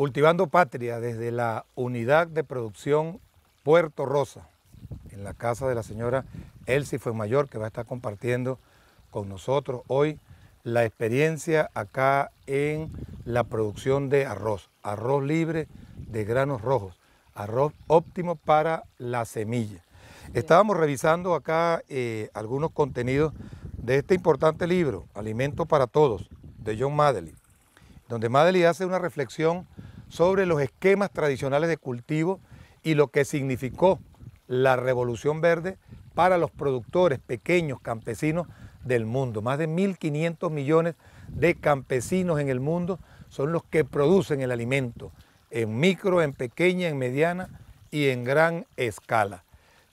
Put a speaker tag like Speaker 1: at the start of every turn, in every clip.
Speaker 1: Cultivando Patria desde la unidad de producción Puerto Rosa, en la casa de la señora Elsie Fuenmayor, que va a estar compartiendo con nosotros hoy la experiencia acá en la producción de arroz, arroz libre de granos rojos, arroz óptimo para la semilla. Estábamos revisando acá eh, algunos contenidos de este importante libro, Alimento para Todos, de John Madeley, donde Madeley hace una reflexión sobre los esquemas tradicionales de cultivo y lo que significó la revolución verde para los productores pequeños campesinos del mundo. Más de 1.500 millones de campesinos en el mundo son los que producen el alimento en micro, en pequeña, en mediana y en gran escala.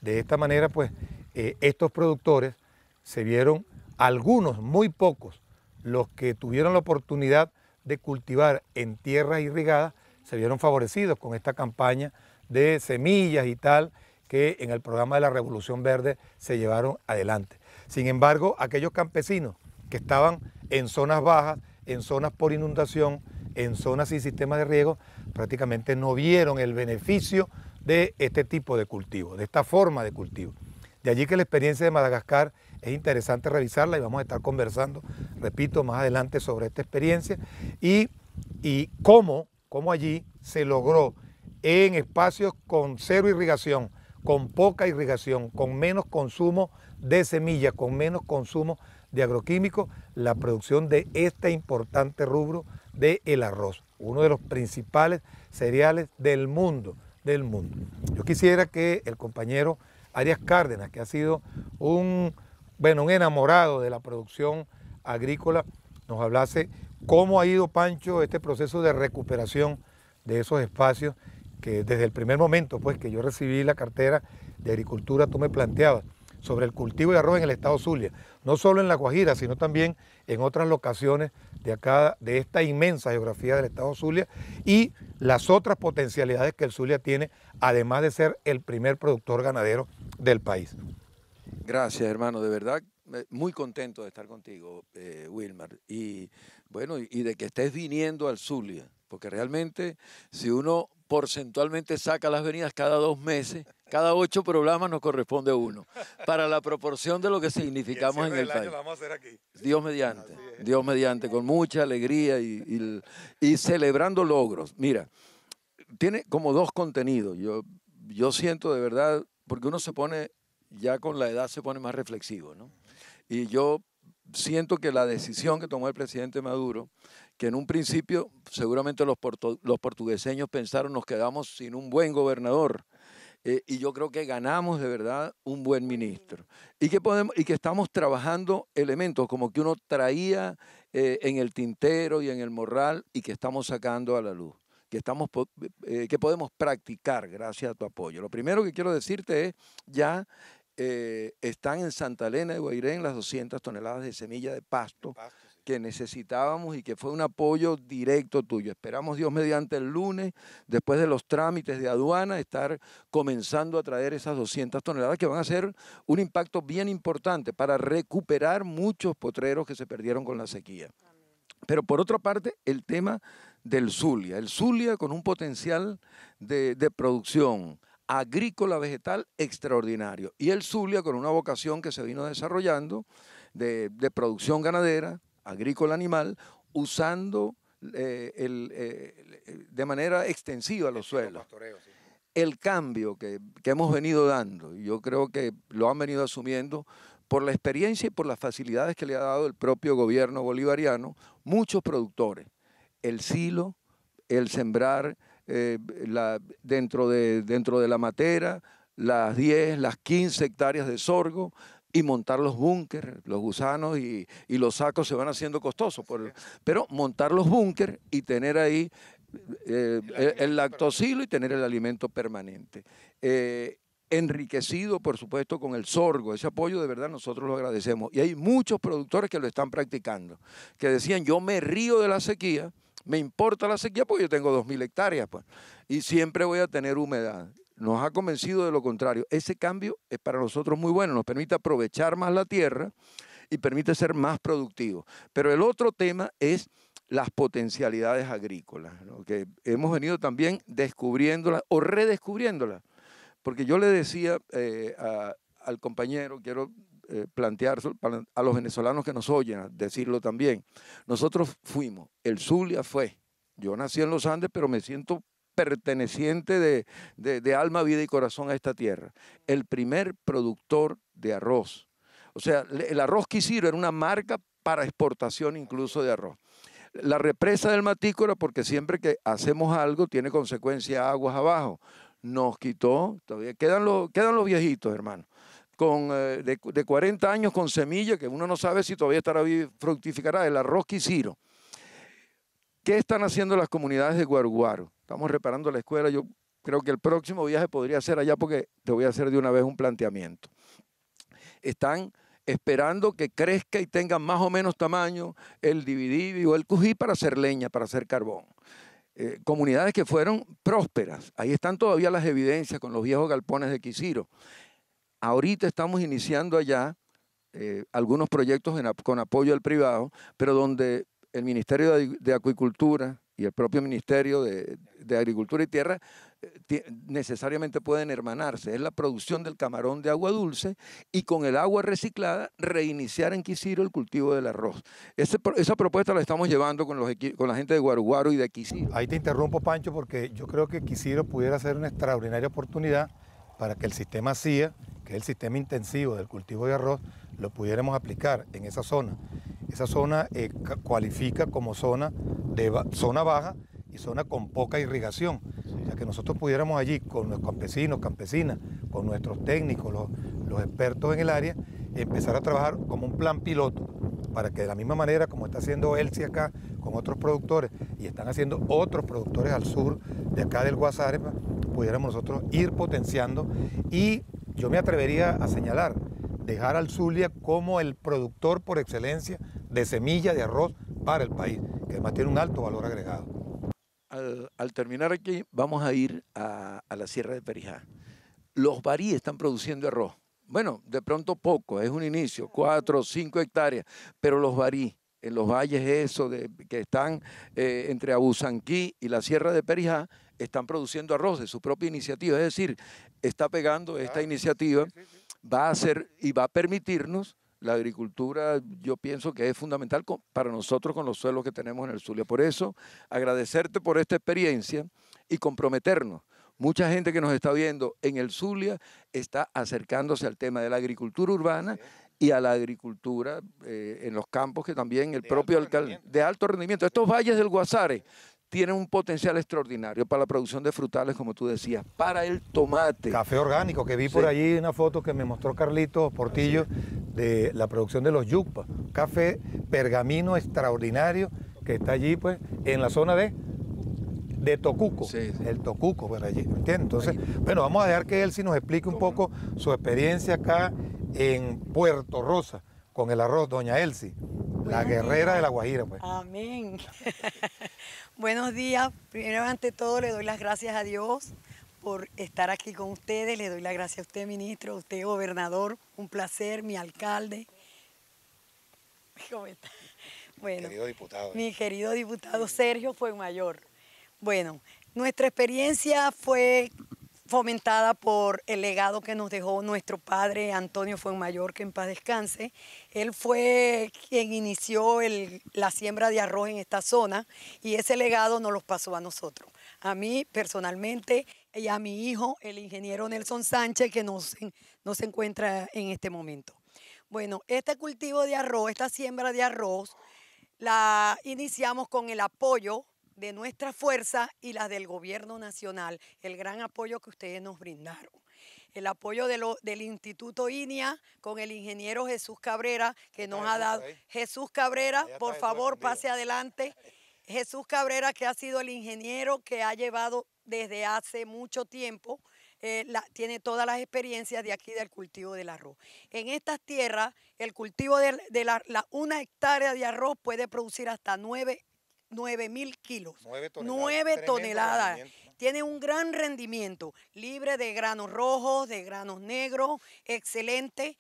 Speaker 1: De esta manera, pues, eh, estos productores se vieron algunos, muy pocos, los que tuvieron la oportunidad de cultivar en tierras irrigadas, se vieron favorecidos con esta campaña de semillas y tal que en el programa de la Revolución Verde se llevaron adelante. Sin embargo, aquellos campesinos que estaban en zonas bajas, en zonas por inundación, en zonas sin sistema de riego, prácticamente no vieron el beneficio de este tipo de cultivo, de esta forma de cultivo. De allí que la experiencia de Madagascar es interesante revisarla y vamos a estar conversando, repito, más adelante sobre esta experiencia y, y cómo cómo allí se logró en espacios con cero irrigación, con poca irrigación, con menos consumo de semillas, con menos consumo de agroquímicos, la producción de este importante rubro del el arroz, uno de los principales cereales del mundo, del mundo. Yo quisiera que el compañero Arias Cárdenas, que ha sido un, bueno, un enamorado de la producción agrícola, nos hablase cómo ha ido, Pancho, este proceso de recuperación de esos espacios que desde el primer momento pues, que yo recibí la cartera de agricultura, tú me planteabas sobre el cultivo de arroz en el estado Zulia, no solo en La Guajira, sino también en otras locaciones de acá, de esta inmensa geografía del estado Zulia y las otras potencialidades que el Zulia tiene, además de ser el primer productor ganadero del país.
Speaker 2: Gracias, hermano, de verdad, muy contento de estar contigo, eh, Wilmar. Y bueno, y de que estés viniendo al Zulia, porque realmente si uno porcentualmente saca las venidas cada dos meses, cada ocho programas nos corresponde uno, para la proporción de lo que significamos en el país. Dios mediante, Dios mediante, con mucha alegría y, y, celebrando logros. Mira, tiene como dos contenidos. Yo, yo siento de verdad, porque uno se pone, ya con la edad se pone más reflexivo, ¿no? Y yo siento que la decisión que tomó el presidente Maduro, que en un principio seguramente los, los portugueseños pensaron nos quedamos sin un buen gobernador, eh, y yo creo que ganamos de verdad un buen ministro. Y que, podemos, y que estamos trabajando elementos como que uno traía eh, en el tintero y en el morral y que estamos sacando a la luz. Que, estamos, eh, que podemos practicar gracias a tu apoyo. Lo primero que quiero decirte es ya eh, están en Santa Elena de Guairén las 200 toneladas de semilla de pasto, que necesitábamos y que fue un apoyo directo tuyo. Esperamos Dios mediante el lunes, después de los trámites de aduana, estar comenzando a traer esas 200 toneladas que van a ser un impacto bien importante para recuperar muchos potreros que se perdieron con la sequía. Pero por otra parte, el tema del Zulia. El Zulia con un potencial de, de producción, agrícola vegetal extraordinario. Y el Zulia con una vocación que se vino desarrollando de, producción ganadera, agrícola animal, usando eh, eh, de manera extensiva los suelos. El cambio que, que hemos venido dando, y yo creo que lo han venido asumiendo por la experiencia y por las facilidades que le ha dado el propio gobierno bolivariano, muchos productores. El silo, el sembrar eh, la, dentro, de, dentro de la matera, las 10, las 15 hectáreas de sorgo y montar los búnkeres, los gusanos y, los sacos se van haciendo costosos, pero montar los búnkeres y tener ahí eh, el, lactosilo y tener el alimento permanente. Eh, enriquecido, por supuesto, con el sorgo. Ese apoyo de verdad nosotros lo agradecemos. Y hay muchos productores que lo están practicando, que decían, yo me río de la sequía, me importa la sequía porque yo tengo 2.000 hectáreas pues, y siempre voy a tener humedad. Nos ha convencido de lo contrario. Ese cambio es para nosotros muy bueno, nos permite aprovechar más la tierra y permite ser más productivo. Pero el otro tema es las potencialidades agrícolas, que hemos venido también descubriéndolas o redescubriéndolas. Porque yo le decía eh, al compañero, quiero eh, plantear a los venezolanos que nos oyen, decirlo también, nosotros fuimos, el Zulia fue, yo nací en los Andes, pero me siento perteneciente de, de, alma, vida y corazón a esta tierra. El primer productor de arroz. O sea, el arroz Quisiro era una marca para exportación incluso de arroz. La represa del Matícora, porque siempre que hacemos algo tiene consecuencia aguas abajo. Nos quitó, todavía quedan los, quedan los viejitos, hermano. Con, eh, de, de, 40 años con semilla, que uno no sabe si todavía estará fructificará, el arroz Quisiro. ¿Qué están haciendo las comunidades de Guaruguaro? Estamos reparando la escuela. Yo creo que el próximo viaje podría ser allá porque te voy a hacer de una vez un planteamiento. Están esperando que crezca y tenga más o menos tamaño el dividivi o el cují para hacer leña, para hacer carbón. Eh, comunidades que fueron prósperas. Ahí están todavía las evidencias con los viejos galpones de Quisiro. Ahorita estamos iniciando allá eh, algunos proyectos con apoyo del privado, pero donde el Ministerio de Acuicultura, y el propio Ministerio de, Agricultura y Tierra eh, necesariamente pueden hermanarse. Es la producción del camarón de agua dulce y con el agua reciclada reiniciar en Quisiro el cultivo del arroz. esa propuesta la estamos llevando con la gente de Guaruguaro y de Quisiro.
Speaker 1: Ahí te interrumpo, Pancho, porque yo creo que Quisiro pudiera ser una extraordinaria oportunidad para que el sistema CIA, que es el sistema intensivo del cultivo de arroz, lo pudiéramos aplicar en esa zona. Esa zona eh, cualifica como zona, de, zona baja y zona con poca irrigación. O sea, que nosotros pudiéramos allí con los campesinos, campesinas, con nuestros técnicos, los, expertos en el área, empezar a trabajar como un plan piloto para que de la misma manera como está haciendo Elsie acá con otros productores y están haciendo otros productores al sur de acá del Guasare, pudiéramos nosotros ir potenciando y yo me atrevería a señalar, dejar al Zulia como el productor por excelencia de semilla de arroz para el país, que además tiene un alto valor agregado.
Speaker 2: Al, terminar aquí, vamos a ir a, la Sierra de Perijá. Los barí están produciendo arroz. Bueno, de pronto poco, es un inicio, cuatro o cinco hectáreas, pero los barí, en los valles eso que están eh, entre Abusanquí y la Sierra de Perijá, están produciendo arroz de su propia iniciativa. Es decir, está pegando esta iniciativa, va a hacer y va a permitirnos la agricultura yo pienso que es fundamental para nosotros con los suelos que tenemos en el Zulia. Por eso, agradecerte por esta experiencia y comprometernos. Mucha gente que nos está viendo en el Zulia está acercándose al tema de la agricultura urbana y a la agricultura eh, en los campos que también el propio alcalde de alto rendimiento. Estos valles del Guasare tienen un potencial extraordinario para la producción de frutales, como tú decías, para el tomate.
Speaker 1: Café orgánico, que vi por allí una foto que me mostró Carlito Portillo de la producción de los yucpas. Café pergamino extraordinario que está allí, pues, en la zona de de Tocuco, el Tocuco, por allí, ¿me entiendes? Entonces, bueno, vamos a dejar que él sí nos explique un poco su experiencia acá en Puerto Rosa con el arroz, doña Elsie, la guerrera de la Guajira, pues.
Speaker 3: Amén. Buenos días. Primero, ante todo, le doy las gracias a Dios por estar aquí con ustedes. Le doy las gracias a usted, ministro, a usted, gobernador. Un placer, mi alcalde. ¿Cómo está? Bueno, querido diputado. Mi querido diputado Sergio fue mayor. Bueno, nuestra experiencia fue fomentada por el legado que nos dejó nuestro padre Antonio Fuenmayor, que en paz descanse. Él fue quien inició la siembra de arroz en esta zona y ese legado nos lo pasó a nosotros. A mí personalmente y a mi hijo, el ingeniero Nelson Sánchez, que no se encuentra en este momento. Bueno, este cultivo de arroz, esta siembra de arroz, la iniciamos con el apoyo de nuestra fuerza y la del gobierno nacional, el gran apoyo que ustedes nos brindaron. El apoyo del Instituto INIA con el ingeniero Jesús Cabrera, que nos ha dado. Jesús Cabrera, por favor, pase adelante. Jesús Cabrera, que ha sido el ingeniero que ha llevado desde hace mucho tiempo, eh, tiene todas las experiencias de aquí del cultivo del arroz. En estas tierras, el cultivo de, la, una hectárea de arroz puede producir hasta nueve 9 mil kilos. 9 toneladas. Tiene un gran rendimiento, libre de granos rojos, de granos negros, excelente.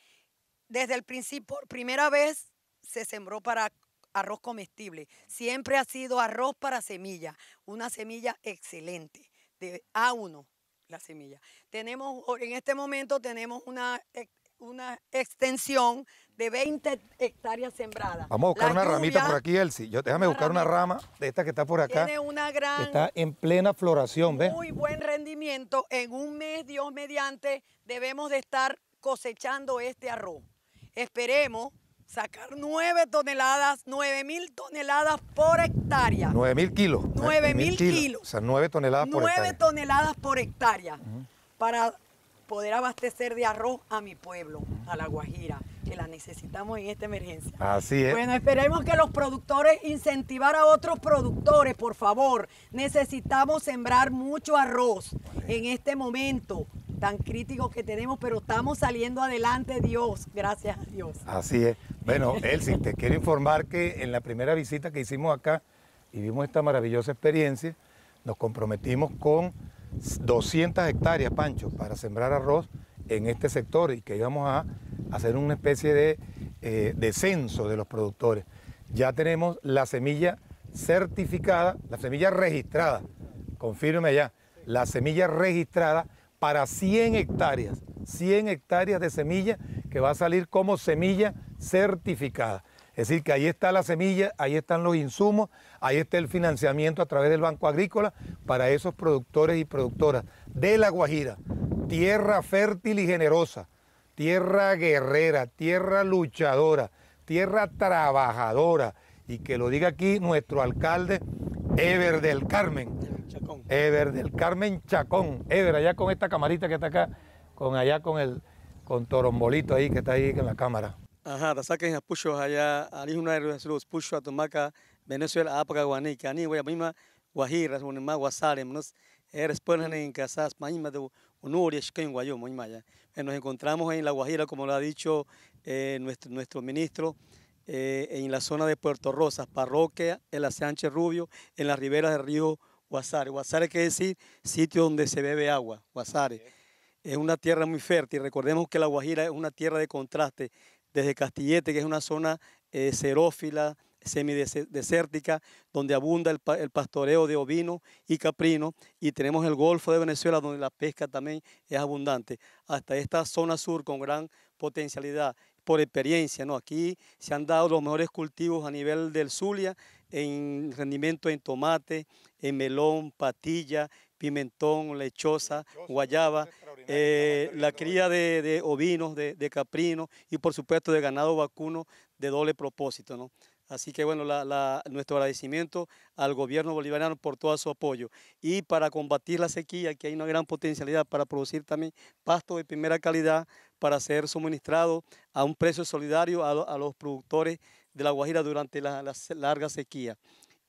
Speaker 3: desde el principio, primera vez se sembró para arroz comestible. Siempre ha sido arroz para semilla, una semilla excelente, de A1 la semilla. Tenemos, en este momento tenemos una, una extensión de 20 hectáreas sembradas.
Speaker 1: Vamos a buscar una ramita por aquí, Elsie. Yo, déjame buscar una rama de esta que está por acá.
Speaker 3: Tiene una gran...
Speaker 1: está en plena floración, ¿ves?
Speaker 3: Muy buen rendimiento. En un mes, Dios mediante, debemos de estar cosechando este arroz. Esperemos sacar 9 toneladas, 9 mil toneladas por hectárea.
Speaker 1: 9 mil kilos.
Speaker 3: 9 mil kilos.
Speaker 1: O sea, 9 toneladas por hectárea.
Speaker 3: 9 toneladas por hectárea para poder abastecer de arroz a mi pueblo, a La Guajira, que la necesitamos en esta emergencia.
Speaker 1: Así es.
Speaker 3: Bueno, esperemos que los productores incentivar a otros productores, por favor. Necesitamos sembrar mucho arroz en este momento tan crítico que tenemos, pero estamos saliendo adelante, Dios, gracias a Dios.
Speaker 1: Así es. Bueno, Elsie, te quiero informar que en la primera visita que hicimos acá y vimos esta maravillosa experiencia, nos comprometimos con 200 hectáreas, Pancho, para sembrar arroz en este sector y que íbamos a hacer una especie de eh, descenso de los productores. Ya tenemos la semilla certificada, la semilla registrada, confirme ya, la semilla registrada para 100 hectáreas, 100 hectáreas de semilla que va a salir como semilla certificada. Es decir, que ahí está la semilla, ahí están los insumos, ahí está el financiamiento a través del Banco Agrícola para esos productores y productoras de La Guajira. Tierra fértil y generosa, tierra guerrera, tierra luchadora, tierra trabajadora. Y que lo diga aquí nuestro alcalde Ever del Carmen. Ever del Carmen Chacón. Ever, allá con esta camarita que está acá, con allá con el con Torombolito ahí que está ahí en la cámara.
Speaker 4: Aha, da sakin ha pusho haya ali huna ros pusho atomaka Venezuela apaka guani kani wa mima guajira un ma guasare nos eres ponen en casas maima de unuri shken guayo muy maya. Nos encontramos en la Guajira como lo ha dicho eh, nuestro nuestro ministro eh, en la zona de Puerto Rosas, parroquia en la Sánchez Rubio, en las riberas del río Guasare. Guasare quiere decir sitio donde se bebe agua, Guasare. Es una tierra muy fértil. Recordemos que la Guajira es una tierra de contraste desde Castillete, que es una zona eh, xerófila, semidesértica, donde abunda el, el, pastoreo de ovino y caprino, y tenemos el Golfo de Venezuela, donde la pesca también es abundante, hasta esta zona sur con gran potencialidad por experiencia, ¿no? Aquí se han dado los mejores cultivos a nivel del Zulia, en rendimiento en tomate, en melón, patilla, pimentón, lechosa, guayaba, eh, la cría de, de ovinos, de, de caprinos y por supuesto de ganado vacuno de doble propósito, ¿no? Así que bueno, la, la, nuestro agradecimiento al gobierno bolivariano por todo su apoyo. Y para combatir la sequía, que hay una gran potencialidad para producir también pasto de primera calidad para ser suministrado a un precio solidario a, a los productores de la Guajira durante la, la larga sequía.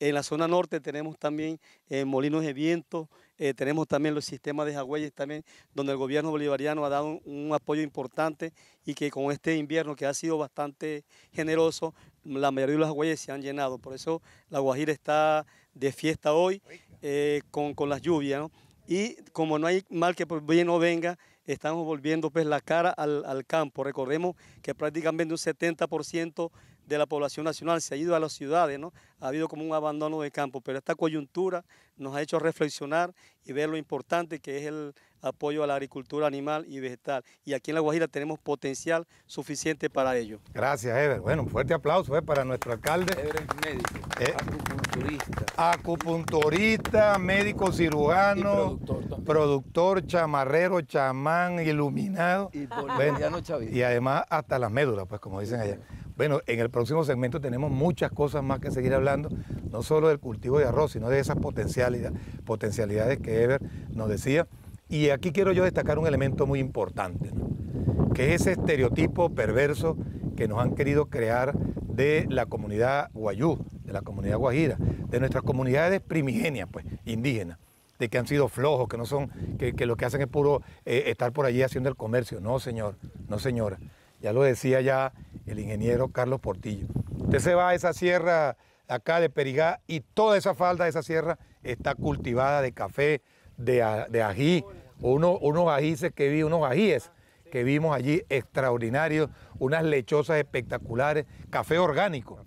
Speaker 4: En la zona norte tenemos también eh, molinos de viento, eh, tenemos también los sistemas de jagüeyes también, donde el gobierno bolivariano ha dado un, apoyo importante y que con este invierno que ha sido bastante generoso, la mayoría de los jagüeyes se han llenado. Por eso la Guajira está de fiesta hoy eh, con, las lluvias. Y como no hay mal que por bien no venga, estamos volviendo pues la cara al campo. Recordemos que prácticamente un 70% de la población nacional se ha ido a las ciudades, ¿no? Ha habido como un abandono de campo, pero esta coyuntura nos ha hecho reflexionar y ver lo importante que es el apoyo a la agricultura animal y vegetal. Y aquí en La Guajira tenemos potencial suficiente para ello.
Speaker 1: Gracias, Ever. Bueno, un fuerte aplauso ¿eh? para nuestro alcalde.
Speaker 2: Ever es médico, eh, acupunturista.
Speaker 1: Acupunturista, médico cirujano, productor, productor, chamarrero, chamán, iluminado.
Speaker 2: Y bueno,
Speaker 1: Y además hasta las médulas, pues como dicen allá. Bueno, en el próximo segmento tenemos muchas cosas más que seguir hablando, no solo del cultivo de arroz, sino de esas potencialidades, que Ever nos decía. Y aquí quiero yo destacar un elemento muy importante, que es ese estereotipo perverso que nos han querido crear de la comunidad guayú, de la comunidad guajira, de nuestras comunidades primigenias, pues, indígenas de que han sido flojos, que no son, que, que lo que hacen es puro eh, estar por allí haciendo el comercio. No, señor, no, señora. Ya lo decía ya el ingeniero Carlos Portillo. Usted se va a esa sierra acá de Perigá y toda esa falda de esa sierra está cultivada de café, de, de ají, uno, unos ajíes que vi, unos ajíes que vimos allí extraordinarios, unas lechosas espectaculares, café orgánico.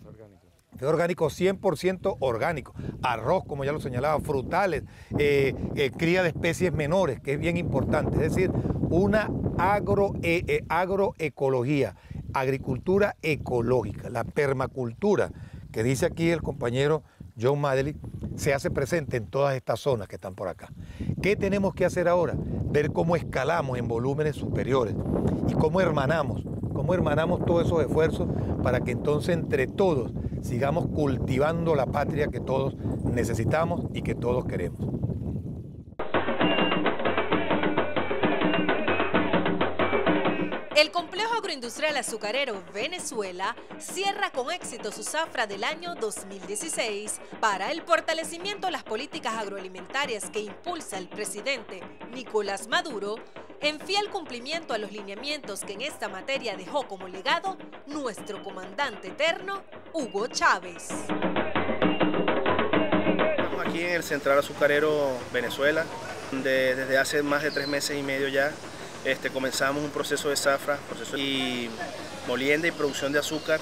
Speaker 1: Café orgánico 100% orgánico, arroz, como ya lo señalaba, frutales, eh, eh, cría de especies menores, que es bien importante, es decir, una agro, eh, agroecología, agricultura ecológica, la permacultura, que dice aquí el compañero John Madely, se hace presente en todas estas zonas que están por acá. ¿Qué tenemos que hacer ahora? Ver cómo escalamos en volúmenes superiores y cómo hermanamos, cómo hermanamos todos esos esfuerzos para que entonces entre todos sigamos cultivando la patria que todos necesitamos y que todos queremos.
Speaker 5: El complejo agroindustrial azucarero Venezuela cierra con éxito su zafra del año 2016 para el fortalecimiento de las políticas agroalimentarias que impulsa el presidente Nicolás Maduro en fiel cumplimiento a los lineamientos que en esta materia dejó como legado nuestro comandante eterno Hugo Chávez.
Speaker 6: Estamos aquí en el Central Azucarero Venezuela, desde hace más de tres meses y medio ya este, comenzamos un proceso de zafra proceso y molienda y producción de azúcar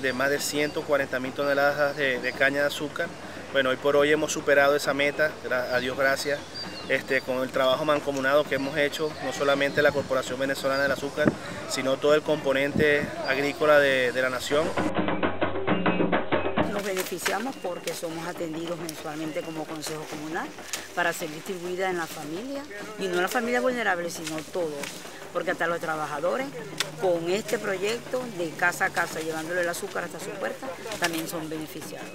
Speaker 6: de más de 140 mil toneladas de, caña de azúcar. Bueno, hoy por hoy hemos superado esa meta, a Dios gracias, este, con el trabajo mancomunado que hemos hecho, no solamente la Corporación Venezolana del Azúcar, sino todo el componente agrícola de la nación
Speaker 7: porque somos atendidos mensualmente como Consejo Comunal para ser distribuida en la familia, y no en la familia vulnerable, sino todos, porque hasta los trabajadores con este proyecto de casa a casa, llevándole el azúcar hasta su puerta, también son beneficiados.